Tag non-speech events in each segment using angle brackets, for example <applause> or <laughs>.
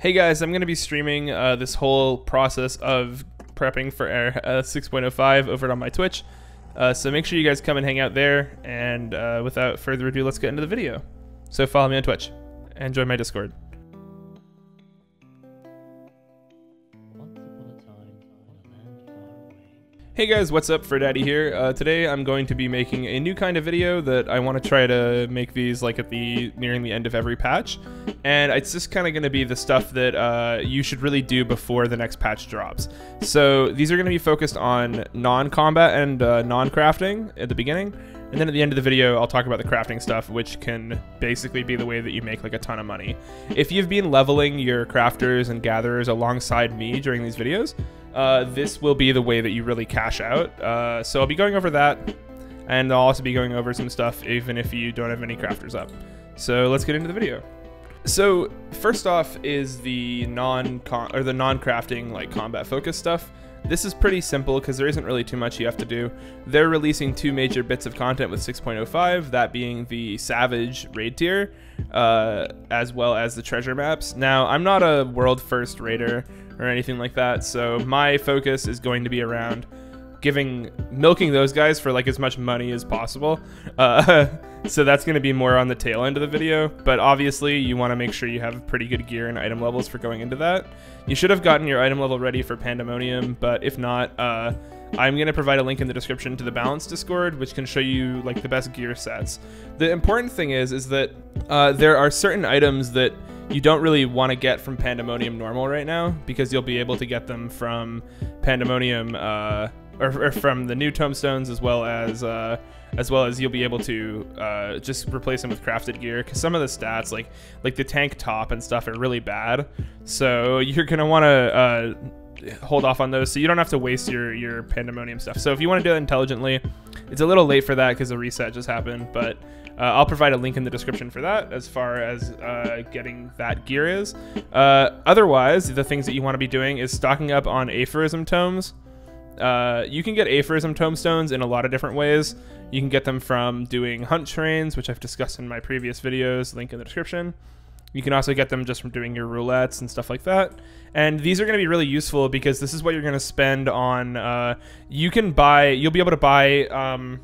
Hey guys, I'm going to be streaming uh, this whole process of prepping for Air uh, 6.05 over on my Twitch. Uh, so make sure you guys come and hang out there. And uh, without further ado, let's get into the video. So follow me on Twitch and join my Discord. Hey guys, what's up? Fur Daddy here. Uh, today I'm going to be making a new kind of video that I want to try to make these like at the nearing the end of every patch, and it's just kind of going to be the stuff that uh, you should really do before the next patch drops. So these are going to be focused on non-combat and uh, non-crafting at the beginning, and then at the end of the video I'll talk about the crafting stuff, which can basically be the way that you make like a ton of money. If you've been leveling your crafters and gatherers alongside me during these videos uh, this will be the way that you really cash out. Uh, so I'll be going over that, and I'll also be going over some stuff even if you don't have any crafters up. So let's get into the video. So first off is the non or the non-crafting like combat focus stuff. This is pretty simple because there isn't really too much you have to do. They're releasing two major bits of content with 6.05, that being the Savage raid tier, uh, as well as the treasure maps. Now, I'm not a world first raider or anything like that, so my focus is going to be around giving milking those guys for like as much money as possible. Uh, <laughs> so that's going to be more on the tail end of the video. But obviously, you want to make sure you have pretty good gear and item levels for going into that. You should have gotten your item level ready for Pandemonium, but if not, uh, I'm going to provide a link in the description to the Balance Discord, which can show you like the best gear sets. The important thing is, is that uh, there are certain items that you don't really want to get from Pandemonium normal right now because you'll be able to get them from Pandemonium uh, or, or, from the new tomestones, as well as uh, as well as you'll be able to uh, just replace them with crafted gear because some of the stats like like the tank top and stuff are really bad so you're gonna want to uh, hold off on those so you don't have to waste your your pandemonium stuff so if you want to do it intelligently it's a little late for that because the reset just happened but uh, I'll provide a link in the description for that as far as uh, getting that gear is. Uh, otherwise, the things that you want to be doing is stocking up on aphorism tomes. Uh, you can get aphorism tomestones in a lot of different ways. You can get them from doing hunt trains, which I've discussed in my previous videos, link in the description. You can also get them just from doing your roulettes and stuff like that. And these are going to be really useful because this is what you're going to spend on. Uh, you can buy, you'll be able to buy um,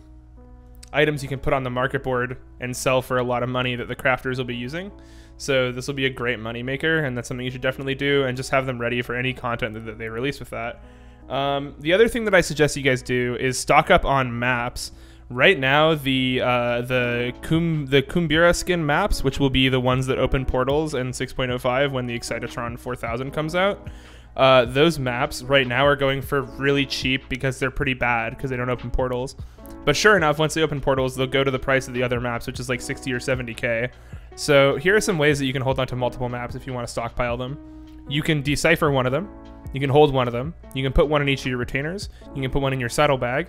items you can put on the market board and sell for a lot of money that the crafters will be using. So this will be a great money maker, and that's something you should definitely do, and just have them ready for any content that, that they release with that. Um, the other thing that I suggest you guys do is stock up on maps. Right now, the uh, the Kum the Kumbhira skin maps, which will be the ones that open portals in 6.05 when the Excitatron 4000 comes out, uh, those maps right now are going for really cheap because they're pretty bad because they don't open portals. But sure enough, once they open portals, they'll go to the price of the other maps, which is like 60 or 70k. So here are some ways that you can hold on to multiple maps if you want to stockpile them. You can decipher one of them. You can hold one of them. You can put one in each of your retainers. You can put one in your saddlebag.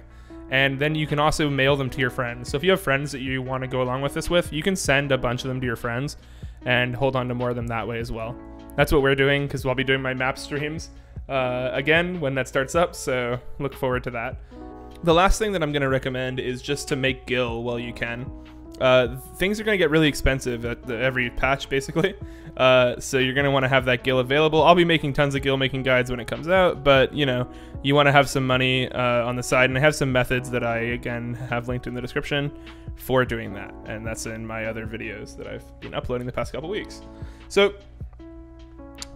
And then you can also mail them to your friends. So if you have friends that you want to go along with this with, you can send a bunch of them to your friends and hold on to more of them that way as well. That's what we're doing because we'll be doing my map streams uh, again when that starts up. So look forward to that. The last thing that I'm going to recommend is just to make Gil while you can. Uh, things are going to get really expensive at the, every patch, basically. Uh, so you're going to want to have that Gil available. I'll be making tons of Gil making guides when it comes out, but you know, you want to have some money uh, on the side, and I have some methods that I again have linked in the description for doing that, and that's in my other videos that I've been uploading the past couple weeks. So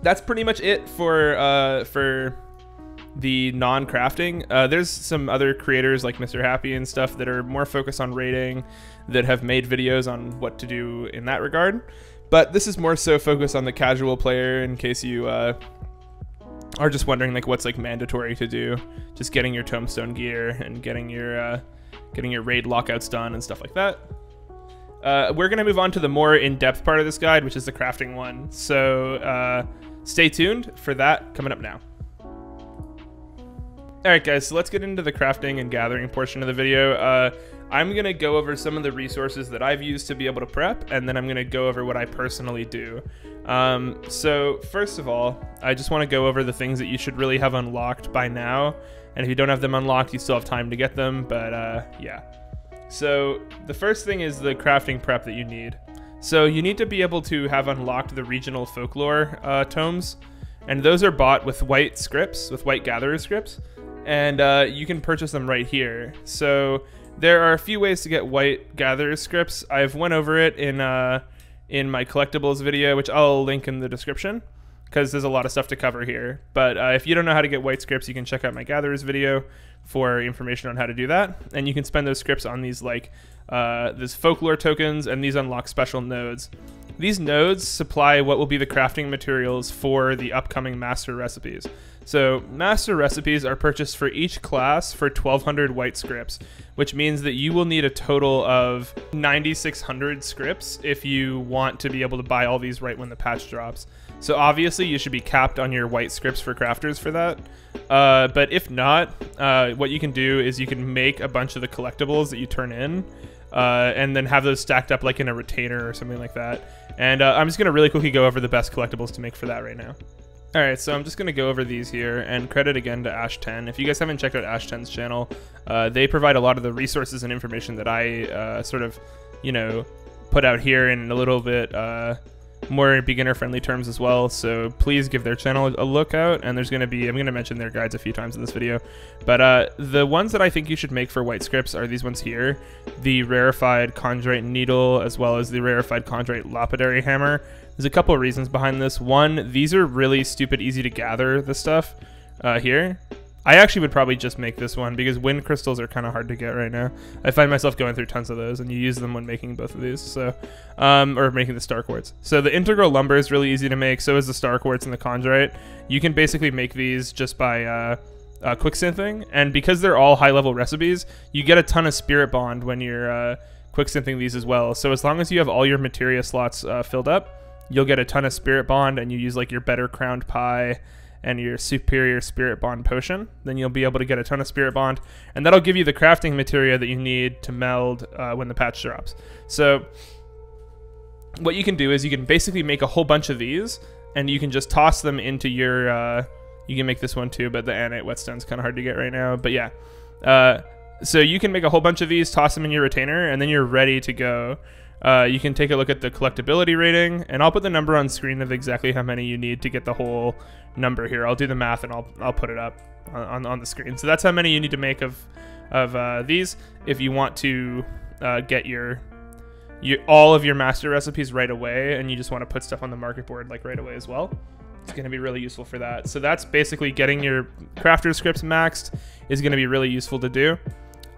that's pretty much it for uh, for the non-crafting. Uh, there's some other creators like Mr. Happy and stuff that are more focused on raiding, that have made videos on what to do in that regard. But this is more so focused on the casual player in case you uh, are just wondering like what's like mandatory to do. Just getting your tomestone gear and getting your uh, getting your raid lockouts done and stuff like that. Uh, we're gonna move on to the more in-depth part of this guide, which is the crafting one. So uh, stay tuned for that coming up now. Alright guys, so let's get into the crafting and gathering portion of the video. Uh, I'm going to go over some of the resources that I've used to be able to prep, and then I'm going to go over what I personally do. Um, so first of all, I just want to go over the things that you should really have unlocked by now, and if you don't have them unlocked, you still have time to get them, but uh, yeah. So the first thing is the crafting prep that you need. So you need to be able to have unlocked the regional folklore uh, tomes, and those are bought with white scripts, with white gatherer scripts, and uh, you can purchase them right here. So there are a few ways to get white gatherer scripts. I've went over it in uh, in my collectibles video, which I'll link in the description because there's a lot of stuff to cover here. But uh, if you don't know how to get white scripts, you can check out my gatherers video for information on how to do that. And you can spend those scripts on these like uh, these folklore tokens, and these unlock special nodes. These nodes supply what will be the crafting materials for the upcoming master recipes. So master recipes are purchased for each class for 1200 white scripts, which means that you will need a total of 9600 scripts if you want to be able to buy all these right when the patch drops. So obviously you should be capped on your white scripts for crafters for that. Uh, but if not, uh, what you can do is you can make a bunch of the collectibles that you turn in uh, and then have those stacked up like in a retainer or something like that. And uh, I'm just going to really quickly go over the best collectibles to make for that right now. All right, so I'm just going to go over these here and credit again to Ashe10. If you guys haven't checked out Ashe10's channel, uh, they provide a lot of the resources and information that I uh, sort of, you know, put out here in a little bit uh, more beginner friendly terms as well. So please give their channel a look out. And there's going to be, I'm going to mention their guides a few times in this video. But uh, the ones that I think you should make for white scripts are these ones here the rarefied chondrite needle, as well as the rarefied chondrite lapidary hammer. There's a couple of reasons behind this. One, these are really stupid easy to gather, the stuff uh, here. I actually would probably just make this one because wind crystals are kind of hard to get right now. I find myself going through tons of those, and you use them when making both of these, so um, or making the star quartz. So the integral lumber is really easy to make. So is the star quartz and the chondrite. You can basically make these just by uh, uh, quick synthing, and because they're all high level recipes, you get a ton of spirit bond when you're uh, quick synthing these as well. So as long as you have all your materia slots uh, filled up, you'll get a ton of spirit bond, and you use like your better crowned pie and your superior spirit bond potion, then you'll be able to get a ton of spirit bond, and that'll give you the crafting material that you need to meld uh, when the patch drops. So what you can do is you can basically make a whole bunch of these, and you can just toss them into your. Uh, you can make this one too, but the anite whetstone's kind of hard to get right now. But yeah, uh, so you can make a whole bunch of these, toss them in your retainer, and then you're ready to go. Uh, you can take a look at the collectability rating, and I'll put the number on screen of exactly how many you need to get the whole number here. I'll do the math and I'll, I'll put it up on, on the screen. So that's how many you need to make of, of uh, these if you want to uh, get your, all of your master recipes right away and you just want to put stuff on the market board like right away as well. It's going to be really useful for that. So that's basically getting your crafter scripts maxed is going to be really useful to do.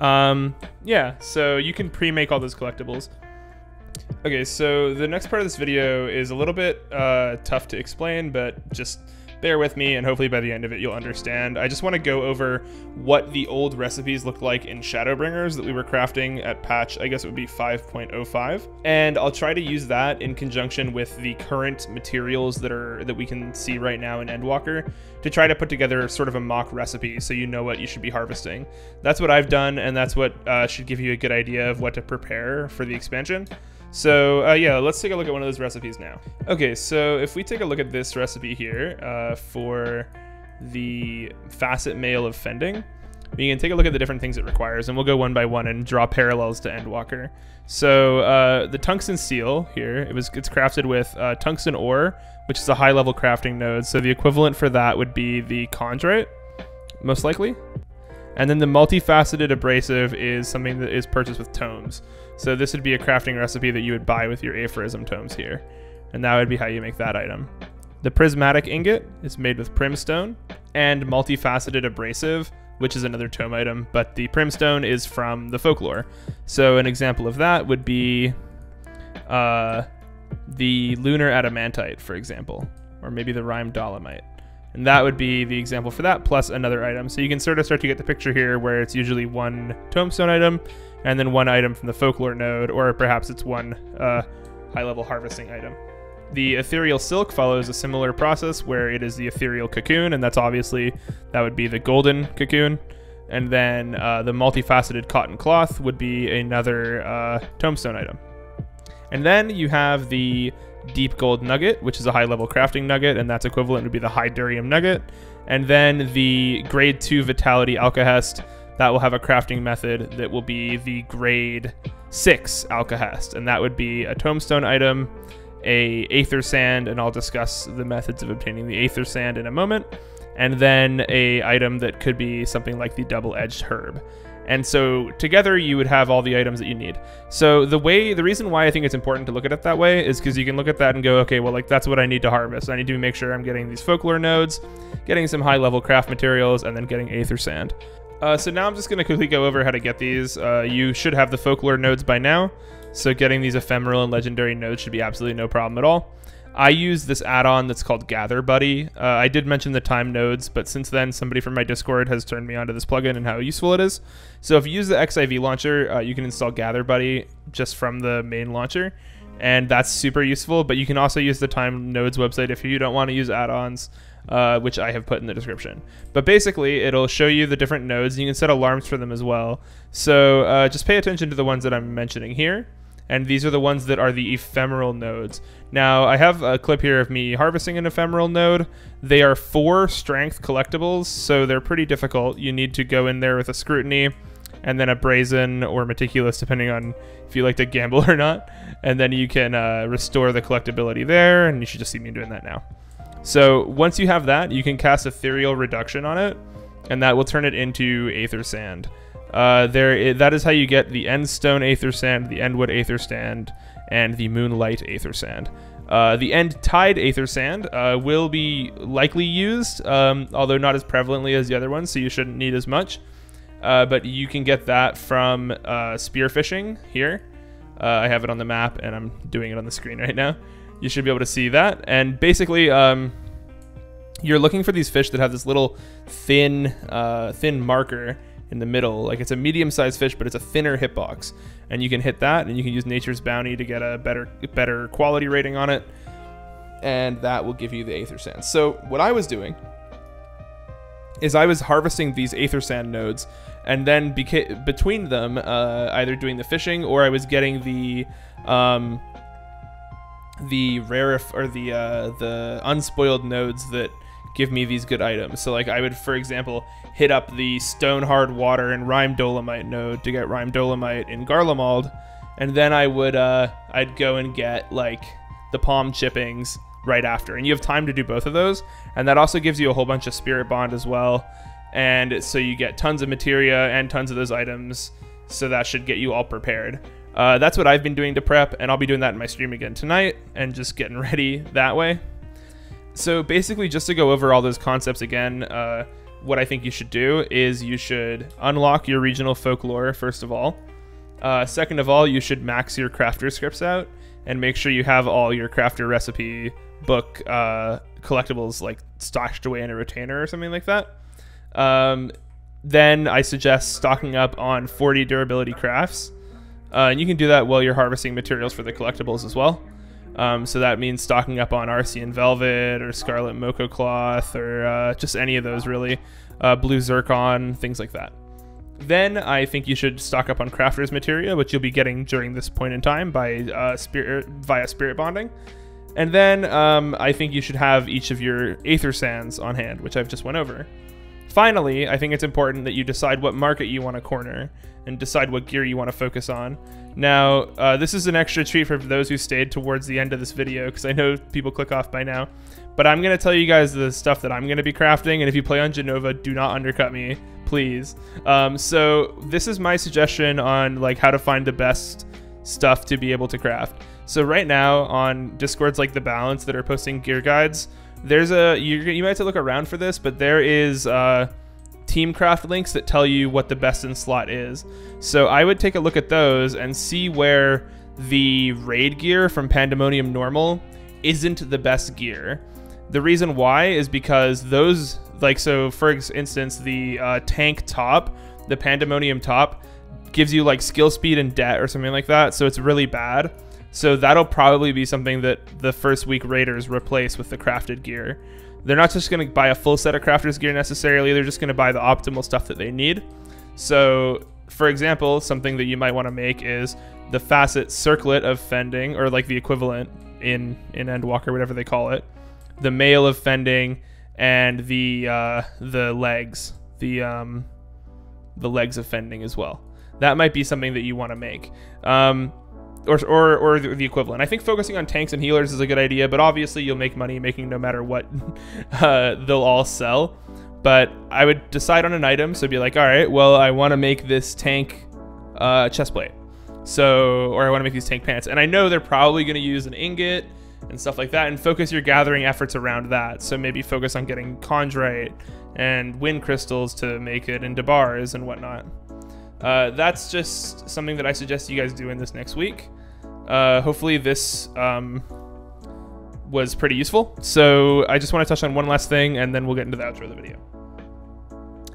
Um, yeah, so you can pre-make all those collectibles. Okay, so the next part of this video is a little bit uh, tough to explain, but just bear with me and hopefully by the end of it you'll understand. I just want to go over what the old recipes looked like in Shadowbringers that we were crafting at patch, I guess it would be 5.05. And I'll try to use that in conjunction with the current materials that are that we can see right now in Endwalker to try to put together sort of a mock recipe so you know what you should be harvesting. That's what I've done and that's what uh, should give you a good idea of what to prepare for the expansion. So uh, yeah, let's take a look at one of those recipes now. Okay, so if we take a look at this recipe here uh, for the facet mail of fending, we can take a look at the different things it requires, and we'll go one by one and draw parallels to Endwalker. So uh, the tungsten seal here, it was it's crafted with uh, tungsten ore, which is a high-level crafting node. So the equivalent for that would be the chondrite, most likely. And then the multifaceted abrasive is something that is purchased with tomes. So this would be a crafting recipe that you would buy with your aphorism tomes here. And that would be how you make that item. The prismatic ingot is made with primstone and multifaceted abrasive, which is another tome item, but the primstone is from the folklore. So an example of that would be uh, the lunar adamantite, for example, or maybe the rime dolomite. And that would be the example for that, plus another item. So you can sort of start to get the picture here where it's usually one tomestone item, and then one item from the folklore node, or perhaps it's one uh, high-level harvesting item. The ethereal silk follows a similar process where it is the ethereal cocoon, and that's obviously, that would be the golden cocoon. And then uh, the multifaceted cotton cloth would be another uh, tomestone item. And then you have the deep gold nugget, which is a high level crafting nugget, and that's equivalent to be the high durium nugget. And then the grade 2 vitality alkahest, that will have a crafting method that will be the grade six alkahest, and that would be a tomestone item, a aether sand, and I'll discuss the methods of obtaining the aether sand in a moment, and then a item that could be something like the double-edged herb. And so together you would have all the items that you need. So the way, the reason why I think it's important to look at it that way is because you can look at that and go, okay, well, like that's what I need to harvest. I need to make sure I'm getting these folklore nodes, getting some high level craft materials, and then getting aether sand. Uh, so now I'm just going to quickly go over how to get these. Uh, you should have the folklore nodes by now, so getting these ephemeral and legendary nodes should be absolutely no problem at all. I use this add-on that's called Gather Buddy. Uh, I did mention the time nodes, but since then, somebody from my Discord has turned me onto this plugin and how useful it is. So if you use the XIV launcher, uh, you can install Gather Buddy just from the main launcher, and that's super useful. But you can also use the time nodes website if you don't want to use add-ons, uh, which I have put in the description. But basically, it'll show you the different nodes, and you can set alarms for them as well. So uh, just pay attention to the ones that I'm mentioning here and these are the ones that are the ephemeral nodes. Now, I have a clip here of me harvesting an ephemeral node. They are four strength collectibles, so they're pretty difficult. You need to go in there with a scrutiny, and then a brazen or meticulous, depending on if you like to gamble <laughs> or not. And then you can uh, restore the collectability there, and you should just see me doing that now. So once you have that, you can cast Aetherial Reduction on it, and that will turn it into Aether Sand. Uh, there, that is how you get the Endstone Aether Sand, the Endwood Aether Sand, and the Moonlight Aether Sand. Uh, the End Tide Aether Sand uh, will be likely used, um, although not as prevalently as the other ones, so you shouldn't need as much. Uh, but you can get that from uh, spearfishing here. Uh, I have it on the map, and I'm doing it on the screen <laughs> right now. You should be able to see that. And basically, um, you're looking for these fish that have this little thin, thin marker in the middle. Like it's a medium-sized fish, but it's a thinner hitbox, and you can hit that, and you can use Nature's Bounty to get a better better quality rating on it, and that will give you the Aether Sand. So what I was doing is I was harvesting these Aether Sand nodes, and then between them, uh, either doing the fishing or I was getting the um, the rare or the uh, the unspoiled nodes that give me these good items. So like I would, for example, hit up the Stone Hard Water and Rime Dolomite node to get Rime Dolomite in Garlemald, and then I would uh, I'd go and get like the palm chippings right after, and you have time to do both of those, and that also gives you a whole bunch of Spirit Bond as well, and so you get tons of materia and tons of those items. So that should get you all prepared. Uh, that's what I've been doing to prep, and I'll be doing that in my stream again tonight, and just getting <laughs> ready that way so basically, just to go over all those concepts again, uh, what I think you should do is you should unlock your regional folklore, first of all. Uh, second of all, you should max your crafter scripts out and make sure you have all your crafter recipe book uh, collectibles like stashed away in a retainer or something like that. Um, then I suggest stocking up on 40 durability crafts. Uh, and you can do that while you're harvesting materials for the collectibles as well. Um, so that means stocking up on Arcean Velvet or Scarlet Moko Cloth or uh, just any of those really. Uh, blue Zircon, things like that. Then I think you should stock up on Crafter's Materia, which you'll be getting during this point in time by uh, spirit via Spirit Bonding. And then um, I think you should have each of your Aether Sands on hand, which I've just went over. Finally, I think it's important that you decide what market you want to corner and decide what gear you want to focus on. Now, uh, this is an extra treat for those who stayed towards the end of this video, because I know people click off by now. But I'm going to tell you guys the stuff that I'm going to be crafting, and if you play on Jenova, do not undercut me, please. Um, so this is my suggestion on like how to find the best stuff to be able to craft. So right now on Discords like The Balance that are posting gear guides, there's a, you, you might have to look around for this, but there is... Uh, Teamcraft links that tell you what the best in slot is. So I would take a look at those and see where the raid gear from Pandemonium Normal isn't the best gear. The reason why is because those, like, so for instance, the uh, tank top, the Pandemonium top, gives you like skill speed and debt or something like that. So it's really bad. So that'll probably be something that the first week raiders replace with the crafted gear. They're not just going to buy a full set of crafter's gear necessarily, they're just going to buy the optimal stuff that they need. So, for example, something that you might want to make is the facet circlet of fending, or like the equivalent in, in Endwalker, whatever they call it, the mail of fending, and the uh, the legs, the um, the legs of fending as well. that might be something that you want to make. Um, or, or, or the equivalent. I think focusing on tanks and healers is a good idea, but obviously you'll make money making no matter what <laughs> uh, they'll all sell. But I would decide on an item, so be like, all right, well, I want to make this tank uh, chestplate, so or I want to make these tank pants, and I know they're probably going to use an ingot and stuff like that, and focus your gathering efforts around that. So maybe focus on getting chondrite and wind crystals to make it into bars and whatnot. Uh, that's just something that I suggest you guys do in this next week. Uh, hopefully this um, was pretty useful. So I just want to touch on one last thing, and then we'll get into the outro of the video.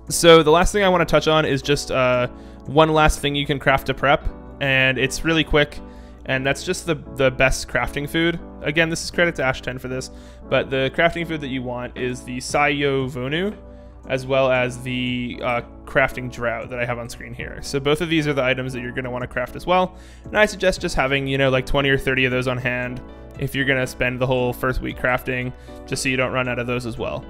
So the last thing I want to touch on is just uh, one last thing you can craft to prep, and it's really quick, and that's just the, the best crafting food. Again, this is credit to Ashe10 for this, but the crafting food that you want is the Sayo Vonu, as well as the uh, crafting drought that I have on screen here. So both of these are the items that you're going to want to craft as well. And I suggest just having, you know, like 20 or 30 of those on hand if you're going to spend the whole first week crafting, just so you don't run out of those as well.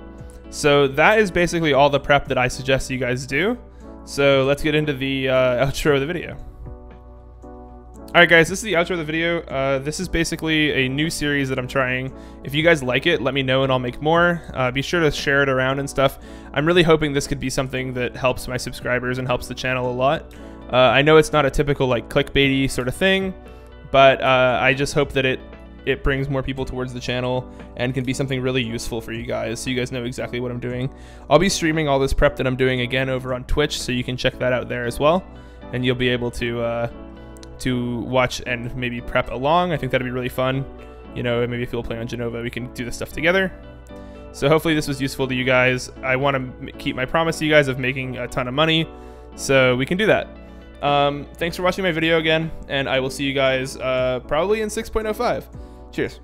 So that is basically all the prep that I suggest you guys do. So let's get into the uh, <laughs> outro of the video. Alright guys, this is the outro of the video. Uh, this is basically a new series that I'm trying. If you guys like it, let me know and I'll make more. Uh, be sure to share it around and stuff. I'm really hoping this could be something that helps my subscribers and helps the channel a lot. Uh, I know it's not a typical like clickbaity sort of thing, but uh, I just hope that it it brings more people towards the channel and can be something really useful for you guys so you guys know exactly what I'm doing. I'll be streaming all this prep that I'm doing again over on Twitch so you can check that out there as well and you'll be able to uh, to watch and maybe prep along. I think that'd be really fun. You know, maybe if you'll play on Jenova, we can do this stuff together. So hopefully this was useful to you guys. I want to keep my promise to you guys of making a ton of money, so we can do that. Um, thanks for watching my video again, and I will see you guys uh, probably in 6.05. Cheers.